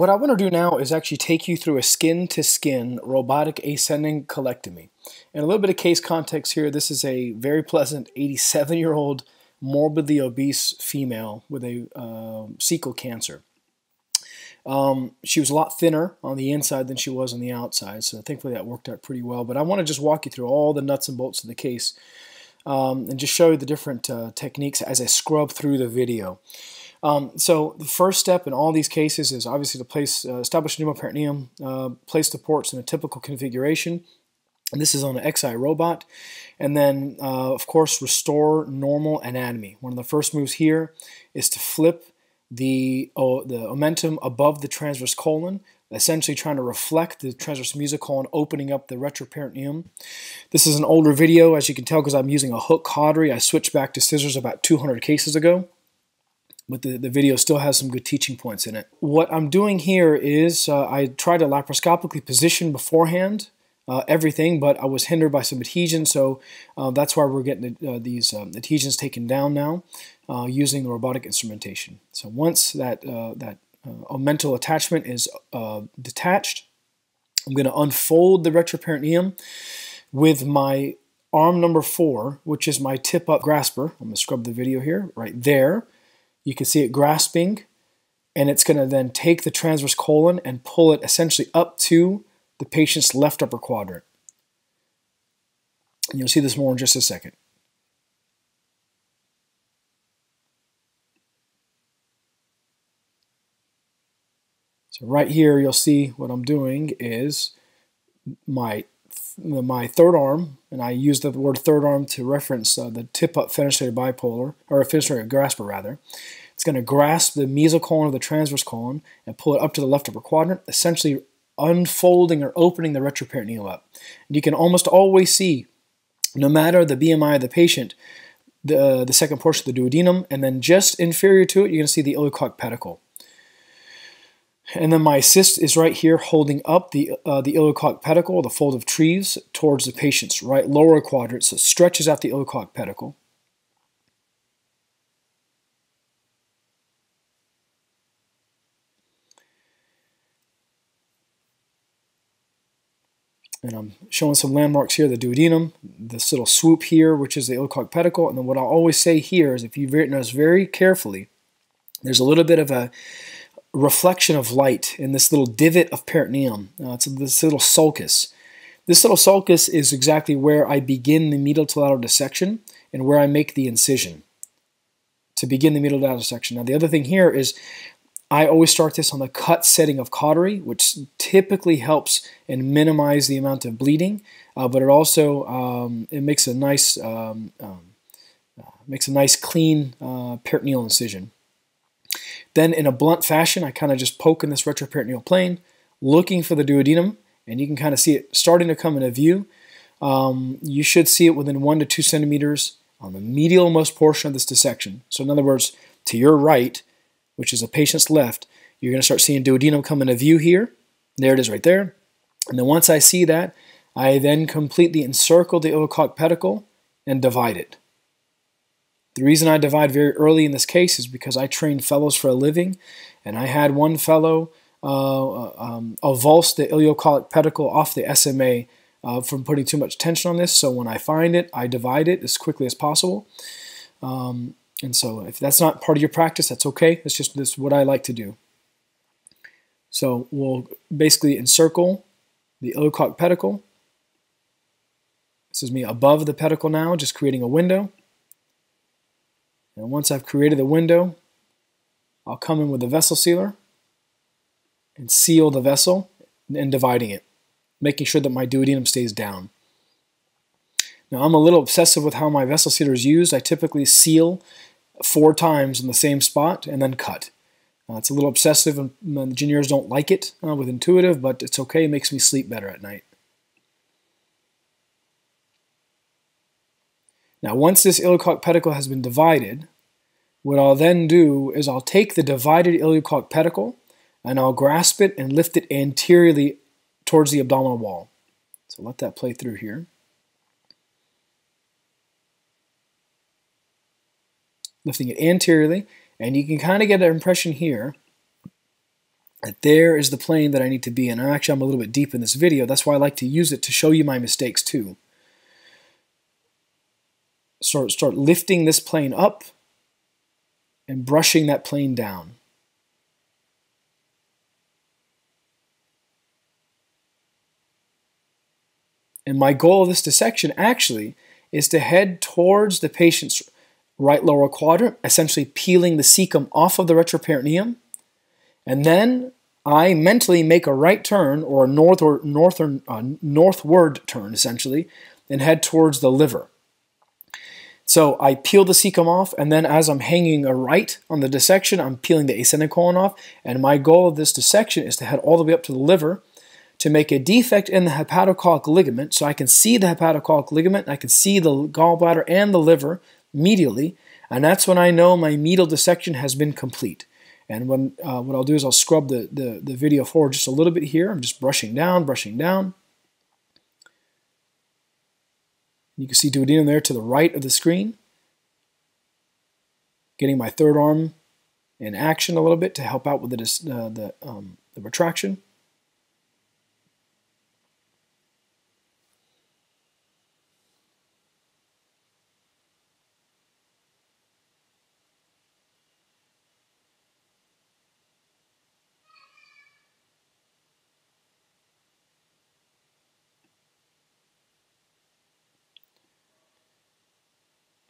What I want to do now is actually take you through a skin-to-skin -skin robotic ascending colectomy. And a little bit of case context here, this is a very pleasant 87-year-old morbidly obese female with a uh, cecal cancer. Um, she was a lot thinner on the inside than she was on the outside, so thankfully that worked out pretty well. But I want to just walk you through all the nuts and bolts of the case um, and just show you the different uh, techniques as I scrub through the video. Um, so the first step in all these cases is obviously to place uh, establish pneumoperitoneum, uh, place the ports in a typical configuration. And this is on an Xi robot. And then, uh, of course, restore normal anatomy. One of the first moves here is to flip the, oh, the omentum above the transverse colon, essentially trying to reflect the transverse mesocolon, opening up the retroperitoneum. This is an older video, as you can tell, because I'm using a hook cautery. I switched back to scissors about 200 cases ago but the, the video still has some good teaching points in it. What I'm doing here is uh, I tried to laparoscopically position beforehand uh, everything, but I was hindered by some adhesion, so uh, that's why we're getting uh, these um, adhesions taken down now uh, using the robotic instrumentation. So once that, uh, that omental attachment is detached, I'm going to unfold the retroperitoneum with my arm number four, which is my tip-up grasper. I'm going to scrub the video here, right there. You can see it grasping, and it's going to then take the transverse colon and pull it essentially up to the patient's left upper quadrant. And you'll see this more in just a second. So right here, you'll see what I'm doing is my my third arm, and I use the word third arm to reference uh, the tip-up fenestrated bipolar, or fenestrated grasper rather. It's going to grasp the mesocolon of the transverse colon and pull it up to the left upper quadrant, essentially unfolding or opening the retroperitoneal up. And you can almost always see, no matter the BMI of the patient, the, the second portion of the duodenum, and then just inferior to it, you're going to see the ileocolic pedicle. And then my assist is right here holding up the, uh, the ileocolic pedicle, the fold of Treves, towards the patient's right lower quadrant. So it stretches out the ileocolic pedicle. And I'm showing some landmarks here, the duodenum, this little swoop here, which is the ileocolic pedicle. And then what I'll always say here is if you've written notice very carefully, there's a little bit of a reflection of light in this little divot of peritoneum. Uh, it's this little sulcus. This little sulcus is exactly where I begin the medial to lateral dissection and where I make the incision to begin the medial to lateral dissection. Now the other thing here is I always start this on the cut setting of cautery, which typically helps and minimize the amount of bleeding, uh, but it also um, it makes a nice um, um, uh, makes a nice clean uh, peritoneal incision. Then in a blunt fashion, I kind of just poke in this retroperitoneal plane, looking for the duodenum, and you can kind of see it starting to come into view. Um, you should see it within one to two centimeters on the medial most portion of this dissection. So in other words, to your right, which is a patient's left, you're going to start seeing duodenum come into view here. There it is right there. And then once I see that, I then completely encircle the ileocolic pedicle and divide it. The reason I divide very early in this case is because I train fellows for a living, and I had one fellow uh, uh um, avulse the ileocolic pedicle off the SMA uh, from putting too much tension on this. So when I find it, I divide it as quickly as possible. Um, and so if that's not part of your practice, that's okay. That's just this what I like to do. So we'll basically encircle the ileocolic pedicle. This is me above the pedicle now, just creating a window. And once I've created the window, I'll come in with a vessel sealer and seal the vessel and dividing it, making sure that my duodenum stays down. Now I'm a little obsessive with how my vessel sealer is used. I typically seal four times in the same spot and then cut. Uh, it's a little obsessive and the engineers don't like it uh, with intuitive, but it's okay. It makes me sleep better at night. Now, once this ileocolic pedicle has been divided, what I'll then do is I'll take the divided ileocolic pedicle and I'll grasp it and lift it anteriorly towards the abdominal wall. So let that play through here. Lifting it anteriorly, and you can kind of get an impression here that there is the plane that I need to be in. Actually, I'm a little bit deep in this video. That's why I like to use it to show you my mistakes too. Start, start lifting this plane up and brushing that plane down. And my goal of this dissection actually is to head towards the patient's right lower quadrant, essentially peeling the cecum off of the retroperitoneum. And then I mentally make a right turn or a north or north or, uh, northward turn essentially and head towards the liver. So I peel the cecum off, and then as I'm hanging a right on the dissection, I'm peeling the ascending colon off. And my goal of this dissection is to head all the way up to the liver to make a defect in the hepatocolic ligament so I can see the hepatocolic ligament, I can see the gallbladder and the liver medially, and that's when I know my medial dissection has been complete. And when uh, what I'll do is I'll scrub the, the, the video forward just a little bit here. I'm just brushing down, brushing down. You can see duodenum there to the right of the screen. Getting my third arm in action a little bit to help out with the, uh, the, um, the retraction.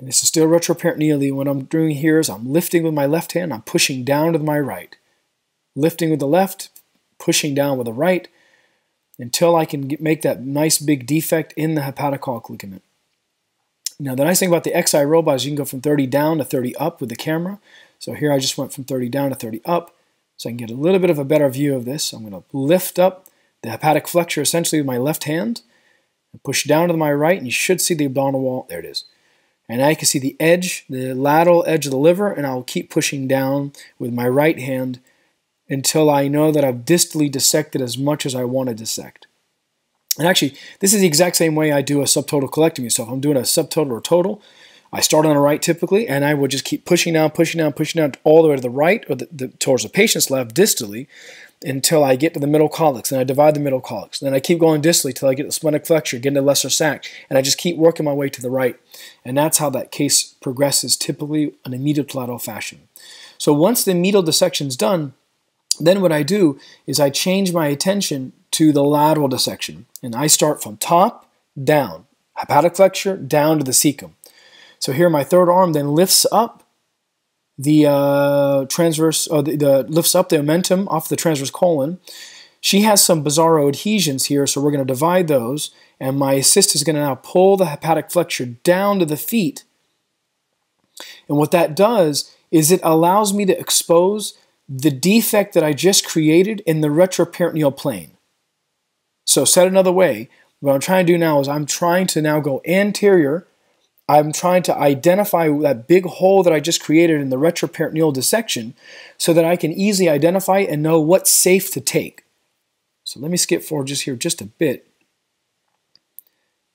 And this is still retroperitoneally. What I'm doing here is I'm lifting with my left hand, I'm pushing down to my right. Lifting with the left, pushing down with the right, until I can get, make that nice big defect in the hepatocolic ligament. Now the nice thing about the Xi robot is you can go from 30 down to 30 up with the camera. So here I just went from 30 down to 30 up, so I can get a little bit of a better view of this. I'm going to lift up the hepatic flexure essentially with my left hand, and push down to my right, and you should see the abdominal wall. There it is. And you can see the edge, the lateral edge of the liver, and I'll keep pushing down with my right hand until I know that I've distally dissected as much as I want to dissect. And actually, this is the exact same way I do a subtotal colectomy. So if I'm doing a subtotal or total, I start on the right typically, and I would just keep pushing down, pushing down, pushing down all the way to the right or the, the, towards the patient's left distally until I get to the middle colics. And I divide the middle colics. Then I keep going distally till I get the splenic flexure, get into lesser sac, and I just keep working my way to the right. And that's how that case progresses, typically in a medial lateral fashion. So once the medial dissection is done, then what I do is I change my attention to the lateral dissection. And I start from top down, hepatic flexure down to the cecum. So here my third arm then lifts up the uh, transverse, uh, the, the, lifts up the omentum off the transverse colon. She has some bizarro adhesions here, so we're going to divide those, and my assist is going to now pull the hepatic flexure down to the feet. And what that does is it allows me to expose the defect that I just created in the retroperitoneal plane. So said another way, what I'm trying to do now is I'm trying to now go anterior I'm trying to identify that big hole that I just created in the retroperitoneal dissection so that I can easily identify and know what's safe to take. So let me skip forward just here just a bit.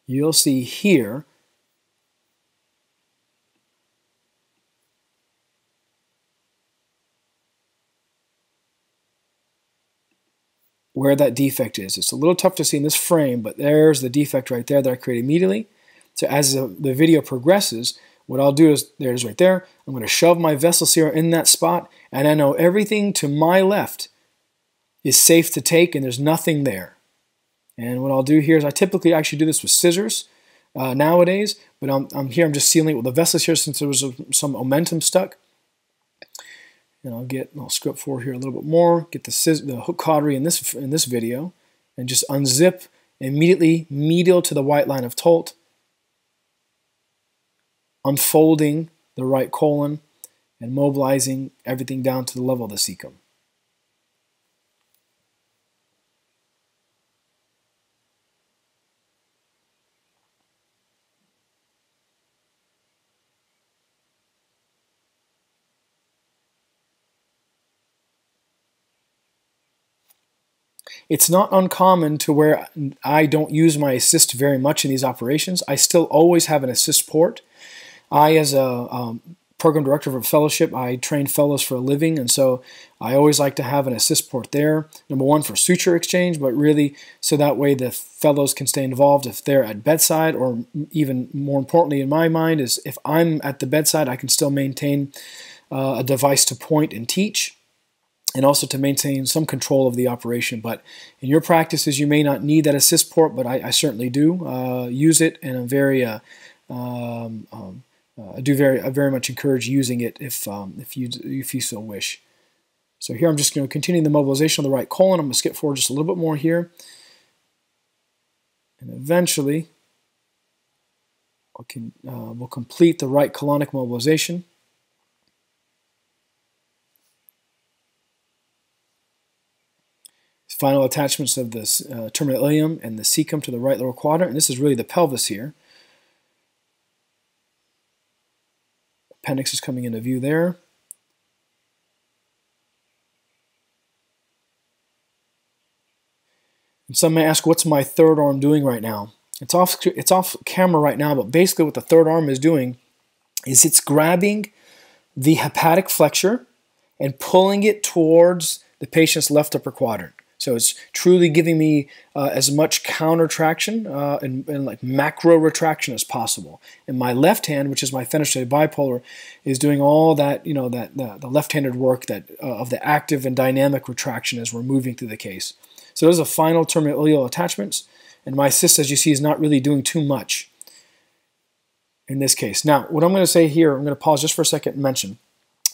You'll see here where that defect is. It's a little tough to see in this frame, but there's the defect right there that I created immediately. So as the, the video progresses, what I'll do is, there it is right there, I'm going to shove my vessel sealer in that spot, and I know everything to my left is safe to take, and there's nothing there. And what I'll do here is I typically actually do this with scissors uh, nowadays, but I'm, I'm, here, I'm just sealing it with the vessel here since there was a, some omentum stuck. And I'll get, I'll script forward here a little bit more, get the, the hook cautery in this, in this video, and just unzip immediately medial to the white line of Toldt unfolding the right colon and mobilizing everything down to the level of the cecum. It's not uncommon to where I don't use my assist very much in these operations. I still always have an assist port I, as a um, program director of a fellowship. I train fellows for a living, and so I always like to have an assist port there. Number one, for suture exchange, but really so that way the fellows can stay involved if they're at bedside, or even more importantly, in my mind, is if I'm at the bedside, I can still maintain uh, a device to point and teach. And also to maintain some control of the operation. But in your practices, you may not need that assist port, but I, I certainly do uh, use it, and I'm very uh, um, um, uh, I do very I very much encourage using it if um, if you if you so wish. So here I'm just going to continue the mobilization of the right colon. I'm going to skip forward just a little bit more here, and eventually can, uh, we'll complete the right colonic mobilization. Final attachments of the uh, terminal ileum and the cecum to the right lower quadrant, and this is really the pelvis here. Appendix is coming into view there. And some may ask, what's my third arm doing right now? It's off, it's off camera right now, but basically what the third arm is doing is it's grabbing the hepatic flexure and pulling it towards the patient's left upper quadrant. So it's truly giving me uh, as much counter traction uh, and, and, like macro retraction as possible. And my left hand, which is my fenestrated bipolar, is doing all that you know that the, the left-handed work that uh, of the active and dynamic retraction as we're moving through the case. So those are final terminal ileal attachments, and my assist, as you see, is not really doing too much in this case. Now, what I'm going to say here, I'm going to pause just for a second and mention.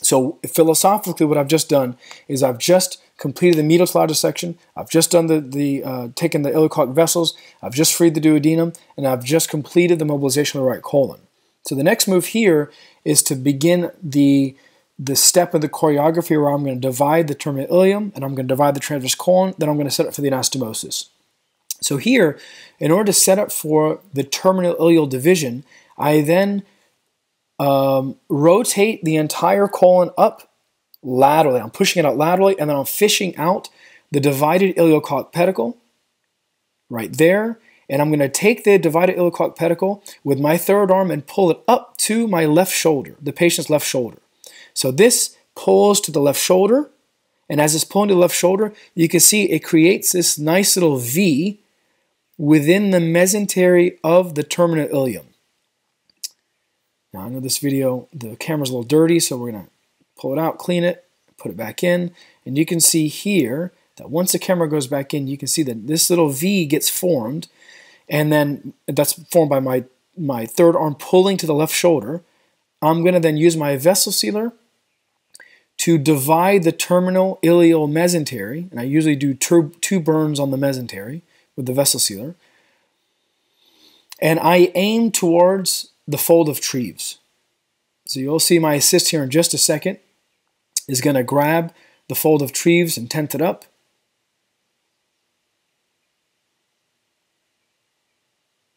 So philosophically, what I've just done is I've just completed the medial dissection. I've just done the, the uh, taken the ileocolic vessels. I've just freed the duodenum, and I've just completed the mobilization of the right colon. So the next move here is to begin the the step of the choreography where I'm going to divide the terminal ileum and I'm going to divide the transverse colon. Then I'm going to set up for the anastomosis. So here, in order to set up for the terminal ileal division, I then um, rotate the entire colon up laterally. I'm pushing it out laterally, and then I'm fishing out the divided ileocolic pedicle right there. And I'm going to take the divided ileocolic pedicle with my third arm and pull it up to my left shoulder, the patient's left shoulder. So this pulls to the left shoulder, and as it's pulling to the left shoulder, you can see it creates this nice little V within the mesentery of the terminal ileum. Now I know this video, the camera's a little dirty, so we're going to pull it out, clean it, put it back in, and you can see here that once the camera goes back in, you can see that this little V gets formed, and then that's formed by my, my third arm pulling to the left shoulder. I'm going to then use my vessel sealer to divide the terminal ileal mesentery, and I usually do two burns on the mesentery with the vessel sealer, and I aim towards the fold of Treves. So you'll see my assist here in just a second is going to grab the fold of Treves and tent it up.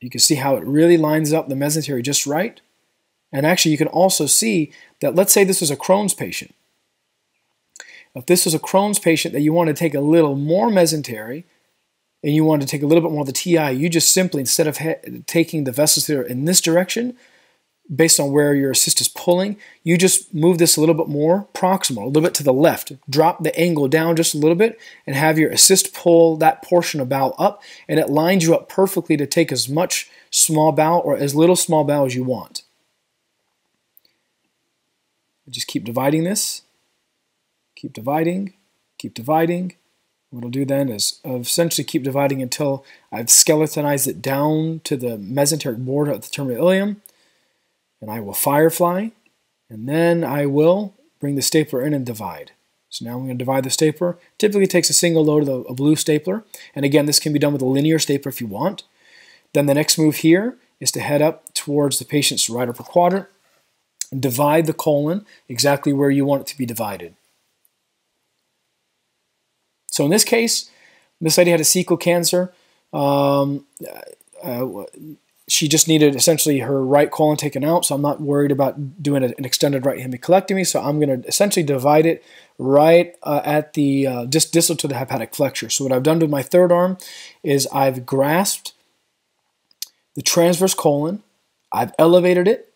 You can see how it really lines up the mesentery just right. And actually, you can also see that let's say this was a Crohn's patient. If this was a Crohn's patient that you want to take a little more mesentery and you want to take a little bit more of the TI, you just simply, instead of taking the vessels there in this direction, based on where your assist is pulling, you just move this a little bit more proximal, a little bit to the left. Drop the angle down just a little bit and have your assist pull that portion of bowel up, and it lines you up perfectly to take as much small bowel or as little small bowel as you want. Just keep dividing this. Keep dividing, keep dividing. What I'll do then is essentially keep dividing until I've skeletonized it down to the mesenteric border of the terminal ileum and I will firefly, and then I will bring the stapler in and divide. So now I'm going to divide the stapler. Typically takes a single load of a blue stapler, and again, this can be done with a linear stapler if you want. Then the next move here is to head up towards the patient's right upper quadrant and divide the colon exactly where you want it to be divided. So in this case, this lady had a cecal cancer. Um, uh, she just needed essentially her right colon taken out, so I'm not worried about doing an extended right hemicolectomy. So I'm going to essentially divide it right uh, at the uh, distal to the hepatic flexure. So what I've done with my third arm is I've grasped the transverse colon, I've elevated it.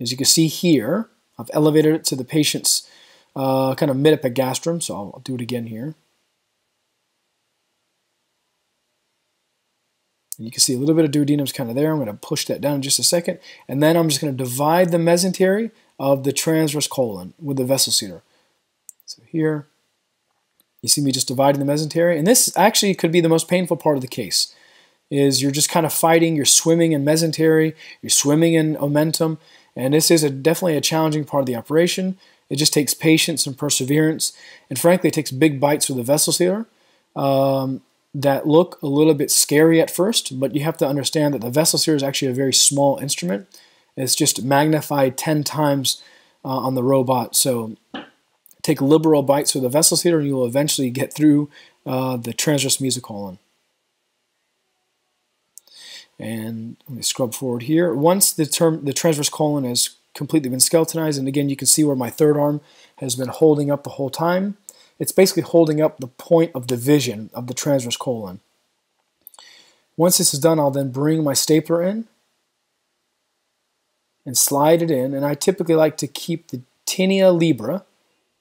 As you can see here, I've elevated it to the patient's uh, kind of mid-epigastrum, so I'll, I'll do it again here. And you can see a little bit of duodenum's kind of there. I'm going to push that down in just a second. And then I'm just going to divide the mesentery of the transverse colon with the vessel sealer. So here, you see me just dividing the mesentery. And this actually could be the most painful part of the case, is you're just kind of fighting, you're swimming in mesentery, you're swimming in omentum, and this is a, definitely a challenging part of the operation. It just takes patience and perseverance, and frankly, it takes big bites with the vessel sealer. Um, that look a little bit scary at first, but you have to understand that the vessel sealer is actually a very small instrument. It's just magnified 10 times uh, on the robot. So take liberal bites with the vessel sealer and you will eventually get through uh, the transverse mesocolon. And let me scrub forward here. Once the, term, the transverse colon has completely been skeletonized, and again you can see where my third arm has been holding up the whole time, it's basically holding up the point of division of the transverse colon. Once this is done, I'll then bring my stapler in and slide it in. And I typically like to keep the taenia libera,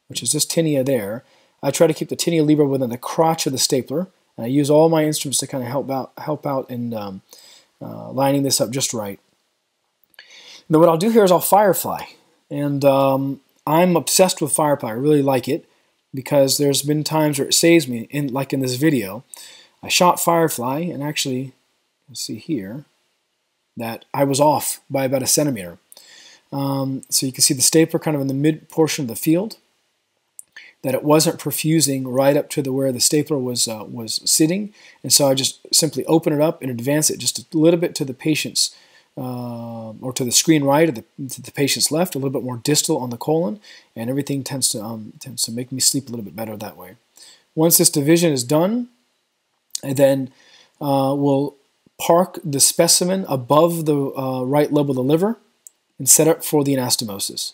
which is this tinea there. I try to keep the taenia libera within the crotch of the stapler. And I use all my instruments to kind of help out, help out in um, uh, lining this up just right. Now what I'll do here is I'll firefly. And um, I'm obsessed with firefly. I really like it because there's been times where it saves me, in like in this video. I shot Firefly, and actually, let's see here, that I was off by about a centimeter. Um, so you can see the stapler kind of in the mid portion of the field, that it wasn't perfusing right up to the where the stapler was uh, was sitting, and so I just simply open it up and advance it just a little bit to the patient's uh, or to the screen right or the, to the patient's left, a little bit more distal on the colon, and everything tends to um, tends to make me sleep a little bit better that way. Once this division is done, and then uh, we'll park the specimen above the uh, right lobe of the liver and set up for the anastomosis.